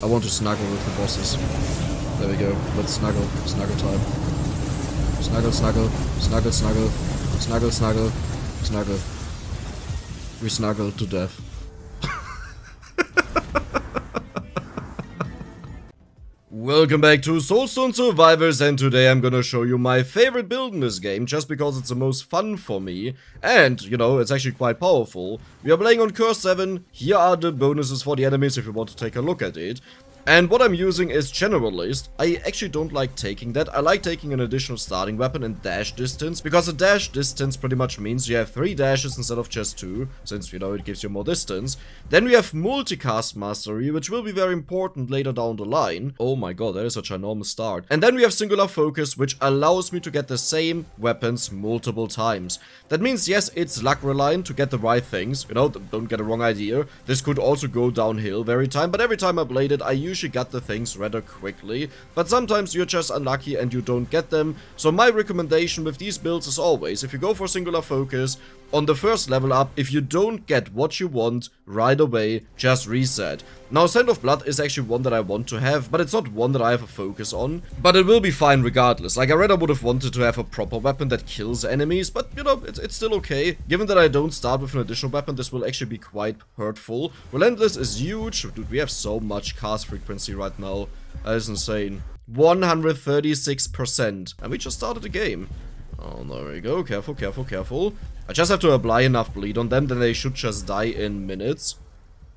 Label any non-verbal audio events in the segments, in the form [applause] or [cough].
I want to snuggle with the bosses. There we go. Let's snuggle. Snuggle time. Snuggle, snuggle, snuggle, snuggle, snuggle, snuggle, snuggle. We snuggle to death. [laughs] Welcome back to Soulstone Survivors and today I'm gonna show you my favorite build in this game just because it's the most fun for me and, you know, it's actually quite powerful. We are playing on Curse 7, here are the bonuses for the enemies if you want to take a look at it. And what I'm using is Generalist. I actually don't like taking that. I like taking an additional starting weapon and dash distance, because a dash distance pretty much means you have 3 dashes instead of just 2, since, you know, it gives you more distance. Then we have multicast mastery, which will be very important later down the line. Oh my god, that is such a enormous start. And then we have singular focus, which allows me to get the same weapons multiple times. That means, yes, it's luck reliant to get the right things, you know, don't get a wrong idea. This could also go downhill very time, but every time I played it, I usually got the things rather quickly, but sometimes you're just unlucky and you don't get them. So my recommendation with these builds is always, if you go for singular focus, on the first level up, if you don't get what you want right away, just reset. Now, Scent of Blood is actually one that I want to have, but it's not one that I have a focus on. But it will be fine regardless. Like, I rather would have wanted to have a proper weapon that kills enemies, but, you know, it's, it's still okay. Given that I don't start with an additional weapon, this will actually be quite hurtful. Relentless is huge. Dude, we have so much cast frequency right now. That is insane. 136%. And we just started the game. Oh, there we go. Careful, careful, careful. I just have to apply enough bleed on them, then they should just die in minutes.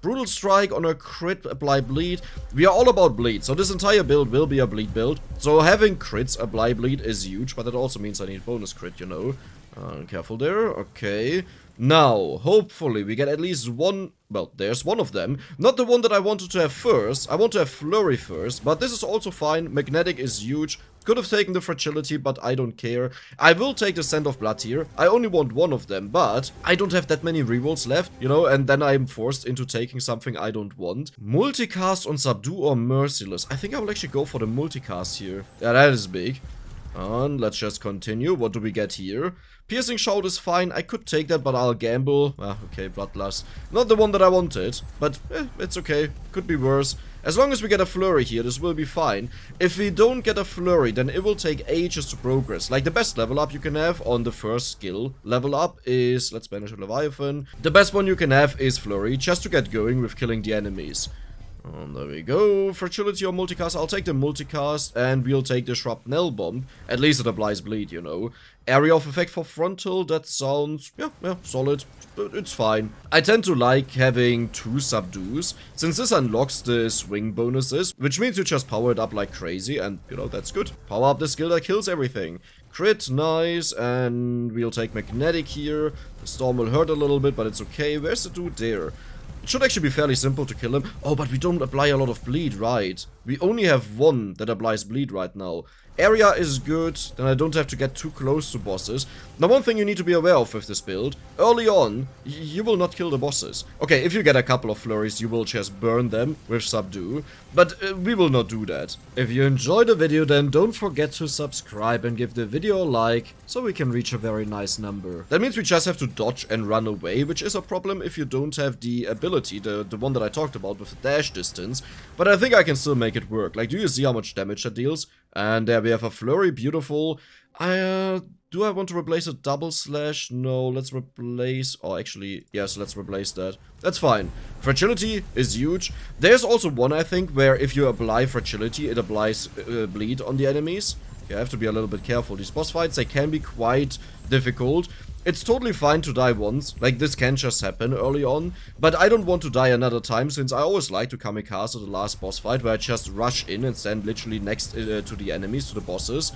Brutal Strike on a crit, apply bleed. We are all about bleed, so this entire build will be a bleed build. So having crits apply bleed is huge, but that also means I need bonus crit, you know. Uh, careful there, okay. Now, hopefully we get at least one... Well, there's one of them. Not the one that I wanted to have first. I want to have Flurry first, but this is also fine. Magnetic is huge. Could have taken the Fragility, but I don't care. I will take the Scent of Blood here. I only want one of them, but I don't have that many rerolls left, you know, and then I'm forced into taking something I don't want. Multicast on Subdue or Merciless. I think I will actually go for the multicast here. Yeah, that is big. And let's just continue. What do we get here? Piercing Shout is fine. I could take that, but I'll gamble. Ah, okay, Bloodlust. Not the one that I wanted, but eh, it's okay. Could be worse. As long as we get a flurry here, this will be fine. If we don't get a flurry, then it will take ages to progress. Like, the best level up you can have on the first skill level up is... Let's banish a Leviathan. The best one you can have is flurry, just to get going with killing the enemies. And there we go. Fragility or multicast. I'll take the multicast and we'll take the Shrapnel Bomb. At least it applies bleed, you know. Area of effect for frontal, that sounds, yeah, yeah, solid. But it's fine. I tend to like having two subdues, since this unlocks the swing bonuses, which means you just power it up like crazy, and, you know, that's good. Power up the skill that kills everything. Crit, nice, and we'll take Magnetic here. The storm will hurt a little bit, but it's okay. Where's the dude there? It should actually be fairly simple to kill him. Oh, but we don't apply a lot of bleed, right? We only have one that applies bleed right now. Area is good, then I don't have to get too close to bosses. Now one thing you need to be aware of with this build, early on, you will not kill the bosses. Okay, if you get a couple of flurries, you will just burn them with Subdue, but uh, we will not do that. If you enjoyed the video, then don't forget to subscribe and give the video a like, so we can reach a very nice number. That means we just have to dodge and run away, which is a problem if you don't have the ability, the, the one that I talked about with the dash distance, but I think I can still make it work. Like, do you see how much damage that deals? And there we have a flurry, beautiful. I, uh, do I want to replace a double slash? No, let's replace, oh actually, yes, let's replace that. That's fine. Fragility is huge. There's also one, I think, where if you apply fragility, it applies uh, bleed on the enemies. You have to be a little bit careful. These boss fights, they can be quite difficult. It's totally fine to die once, like this can just happen early on, but I don't want to die another time since I always like to kamikaze the last boss fight where I just rush in and stand literally next uh, to the enemies, to the bosses,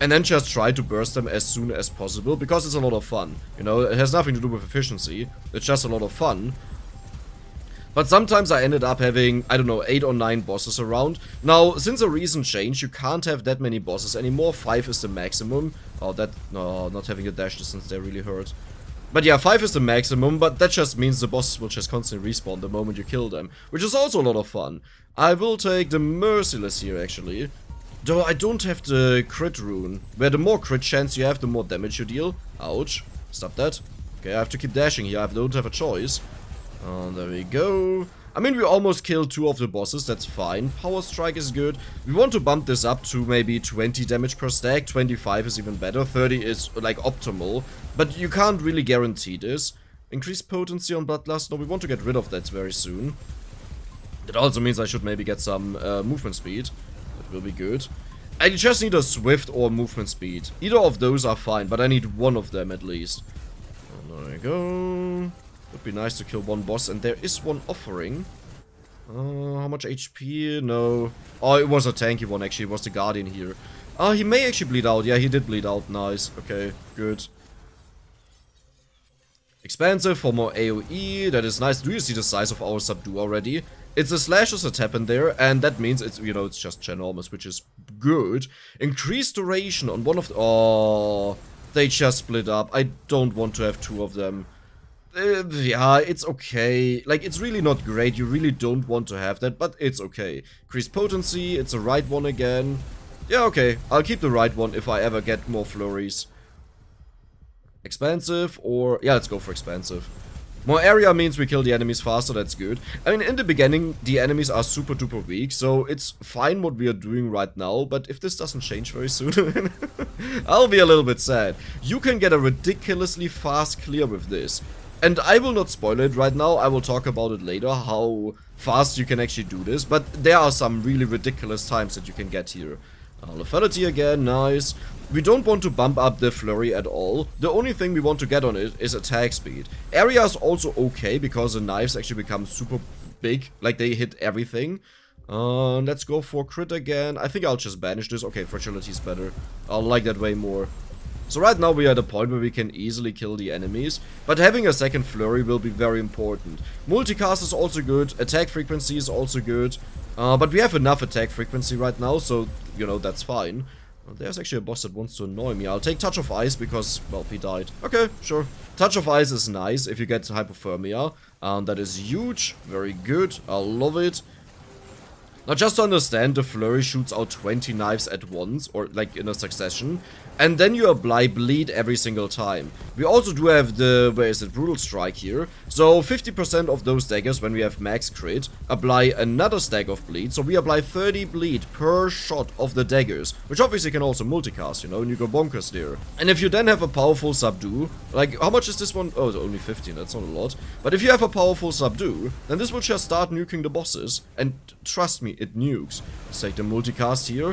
and then just try to burst them as soon as possible because it's a lot of fun. You know, it has nothing to do with efficiency, it's just a lot of fun. But sometimes I ended up having, I don't know, 8 or 9 bosses around. Now, since a recent change, you can't have that many bosses anymore. 5 is the maximum. Oh, that, no, not having a dash distance there really hurt. But yeah, 5 is the maximum, but that just means the bosses will just constantly respawn the moment you kill them. Which is also a lot of fun. I will take the Merciless here, actually. Though I don't have the crit rune. Where the more crit chance you have, the more damage you deal. Ouch. Stop that. Okay, I have to keep dashing here. I don't have a choice. Oh, there we go. I mean, we almost killed two of the bosses, that's fine. Power Strike is good. We want to bump this up to maybe 20 damage per stack. 25 is even better. 30 is, like, optimal. But you can't really guarantee this. Increased potency on Bloodlust. No, we want to get rid of that very soon. That also means I should maybe get some uh, movement speed. That will be good. I just need a swift or movement speed. Either of those are fine, but I need one of them at least. And there we go. Would be nice to kill one boss, and there is one offering. Uh, how much HP? No. Oh, it was a tanky one, actually. It was the Guardian here. Oh, he may actually bleed out. Yeah, he did bleed out. Nice. Okay, good. Expansive for more AoE. That is nice. Do you see the size of our subdue already? It's a slashes that in there, and that means it's, you know, it's just ginormous, which is good. Increased duration on one of the... Oh, they just split up. I don't want to have two of them. Uh, yeah, it's okay. Like, it's really not great. You really don't want to have that, but it's okay. Increased potency, it's a right one again. Yeah, okay. I'll keep the right one if I ever get more flurries. Expansive or... Yeah, let's go for expansive. More area means we kill the enemies faster, that's good. I mean, in the beginning, the enemies are super duper weak, so it's fine what we are doing right now, but if this doesn't change very soon, [laughs] I'll be a little bit sad. You can get a ridiculously fast clear with this. And I will not spoil it right now, I will talk about it later, how fast you can actually do this, but there are some really ridiculous times that you can get here. Uh, lethality again, nice. We don't want to bump up the flurry at all. The only thing we want to get on it is attack speed. Area is also okay because the knives actually become super big, like they hit everything. Uh, let's go for crit again. I think I'll just banish this. Okay, fragility is better. I'll like that way more. So right now we are at a point where we can easily kill the enemies, but having a second flurry will be very important. Multicast is also good, attack frequency is also good, uh, but we have enough attack frequency right now, so, you know, that's fine. There's actually a boss that wants to annoy me. I'll take Touch of Ice because, well, he died. Okay, sure. Touch of Ice is nice if you get Hypothermia. Um, that is huge. Very good. I love it. Now, just to understand, the Flurry shoots out 20 knives at once, or like in a succession. And then you apply bleed every single time. We also do have the, where is it, brutal strike here. So 50% of those daggers when we have max crit apply another stack of bleed. So we apply 30 bleed per shot of the daggers, which obviously can also multicast, you know, and you go bonkers there. And if you then have a powerful subdue, like how much is this one? Oh, only 15, that's not a lot. But if you have a powerful subdue, then this will just start nuking the bosses. And trust me, it nukes. Let's take the multicast here.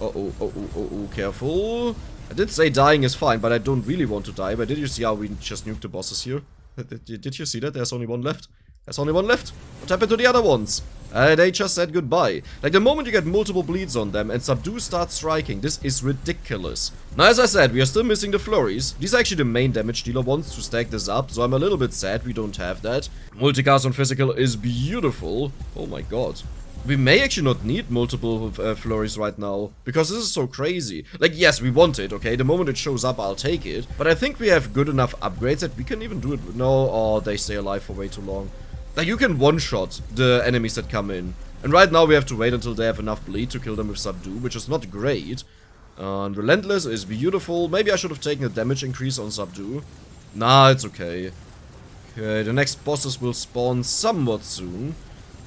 Uh oh, uh oh, uh oh, careful. I did say dying is fine, but I don't really want to die. But did you see how we just nuked the bosses here? [laughs] Did you see that? There's only one left. There's only one left. What happened to the other ones? Uh, they just said goodbye. Like, the moment you get multiple bleeds on them and Subdue starts striking, this is ridiculous. Now, as I said, we are still missing the flurries. These are actually the main damage dealer ones to stack this up, so I'm a little bit sad we don't have that. Multicast on physical is beautiful. Oh my god. We may actually not need multiple uh, flurries right now, because this is so crazy. Like, yes, we want it, okay? The moment it shows up, I'll take it. But I think we have good enough upgrades that we can even do it. No, oh, they stay alive for way too long. Like, you can one-shot the enemies that come in. And right now we have to wait until they have enough bleed to kill them with Subdue, which is not great. And Relentless is beautiful. Maybe I should have taken a damage increase on Subdue. Nah, it's okay. Okay, the next bosses will spawn somewhat soon.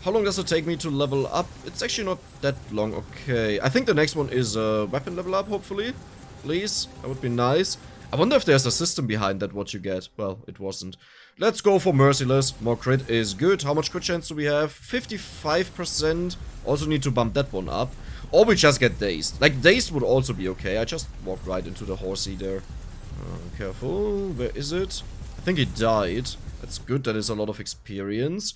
How long does it take me to level up? It's actually not that long. Okay. I think the next one is a weapon level up, hopefully. Please. That would be nice. I wonder if there's a system behind that, what you get. Well, it wasn't. Let's go for Merciless. More crit is good. How much crit chance do we have? 55%. Also need to bump that one up. Or we just get Dazed. Like, Dazed would also be okay. I just walked right into the horsey there. Uh, careful. Where is it? I think he died. That's good. That is a lot of experience.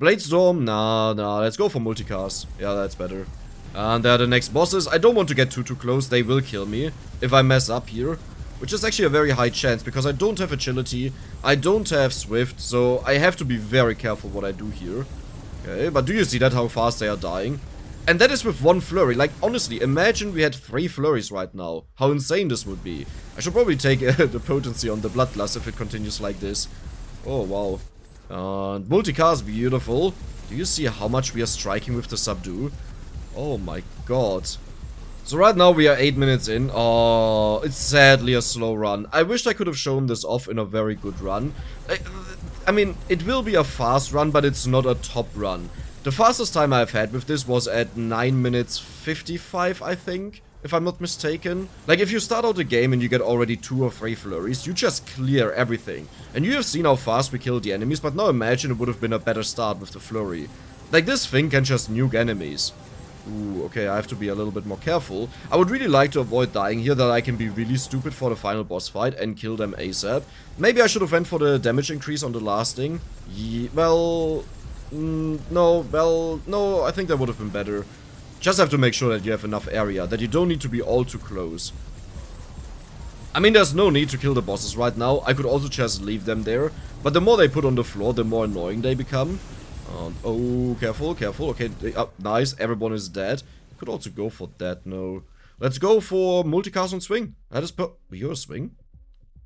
Bladestorm? Nah, nah, let's go for multicast. Yeah, that's better. And there are the next bosses. I don't want to get too, too close. They will kill me if I mess up here. Which is actually a very high chance because I don't have agility. I don't have swift. So I have to be very careful what I do here. Okay, but do you see that how fast they are dying? And that is with one flurry. Like, honestly, imagine we had three flurries right now. How insane this would be. I should probably take uh, [laughs] the potency on the Bloodlust if it continues like this. Oh, wow. Uh, multicast, beautiful. Do you see how much we are striking with the subdue? Oh my god. So right now we are 8 minutes in. Oh, it's sadly a slow run. I wish I could have shown this off in a very good run. I, I mean, it will be a fast run, but it's not a top run. The fastest time I've had with this was at 9 minutes 55, I think if I'm not mistaken. Like, if you start out a game and you get already two or three flurries, you just clear everything. And you have seen how fast we kill the enemies, but now imagine it would have been a better start with the flurry. Like, this thing can just nuke enemies. Ooh, okay, I have to be a little bit more careful. I would really like to avoid dying here, that I can be really stupid for the final boss fight and kill them ASAP. Maybe I should have went for the damage increase on the last thing. Ye well... Mm, no, well, no, I think that would have been better. Just have to make sure that you have enough area, that you don't need to be all too close. I mean, there's no need to kill the bosses right now. I could also just leave them there. But the more they put on the floor, the more annoying they become. Um, oh, careful, careful. Okay, uh, nice. Everyone is dead. Could also go for that. No. Let's go for multicast on swing. That is per- You're a swing?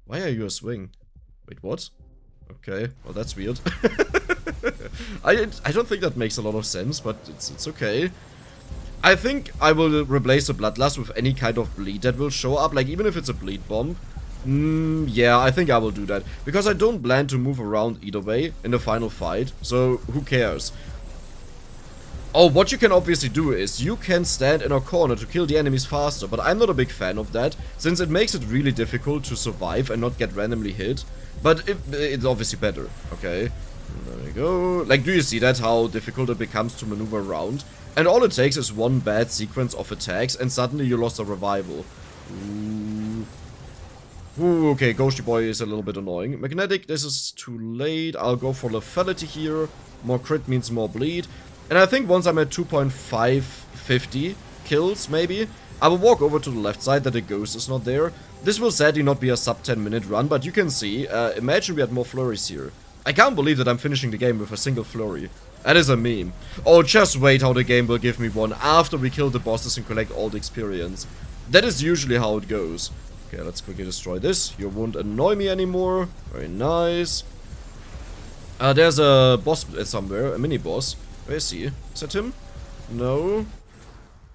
Why are you a swing? Wait, what? Okay, well that's weird. [laughs] I I don't think that makes a lot of sense, but it's it's okay. I think I will replace the Bloodlust with any kind of bleed that will show up, like even if it's a bleed bomb. Mm, yeah, I think I will do that. Because I don't plan to move around either way in the final fight, so who cares? Oh, what you can obviously do is, you can stand in a corner to kill the enemies faster, but I'm not a big fan of that, since it makes it really difficult to survive and not get randomly hit. But it, it's obviously better, okay? There we go. Like, do you see that, how difficult it becomes to maneuver around? And all it takes is one bad sequence of attacks and suddenly you lost a revival. Ooh. Ooh, okay, Ghosty Boy is a little bit annoying. Magnetic, this is too late. I'll go for lethality here. More crit means more bleed. And I think once I'm at 2.550 kills, maybe, I will walk over to the left side that the ghost is not there. This will sadly not be a sub 10 minute run, but you can see, uh, imagine we had more flurries here. I can't believe that I'm finishing the game with a single flurry. That is a meme. Oh, just wait how the game will give me one after we kill the bosses and collect all the experience. That is usually how it goes. Okay, let's quickly destroy this. You won't annoy me anymore. Very nice. Uh, there's a boss somewhere, a mini-boss. Where is he? Is that him? No.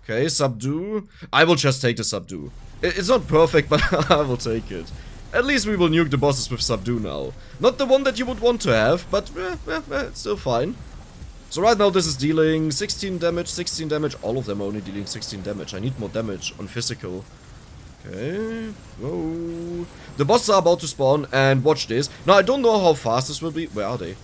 Okay, subdue. I will just take the subdue. It's not perfect, [laughs] but I will take it. At least we will nuke the bosses with subdue now. Not the one that you would want to have, but eh, eh, eh, it's still fine. So right now this is dealing 16 damage, 16 damage, all of them are only dealing 16 damage. I need more damage on physical. Okay, whoa. The bosses are about to spawn, and watch this. Now I don't know how fast this will be. Where are they?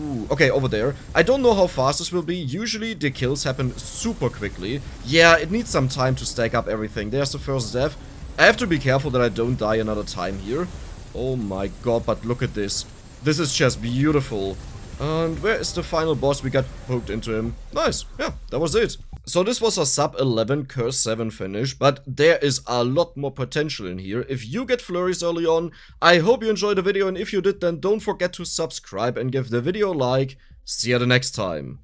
Ooh, okay, over there. I don't know how fast this will be. Usually the kills happen super quickly. Yeah, it needs some time to stack up everything. There's the first death. I have to be careful that I don't die another time here. Oh my god, but look at this. This is just beautiful. And where is the final boss? We got poked into him. Nice. Yeah, that was it. So this was a sub 11 curse 7 finish, but there is a lot more potential in here. If you get flurries early on, I hope you enjoyed the video and if you did then don't forget to subscribe and give the video a like. See you the next time.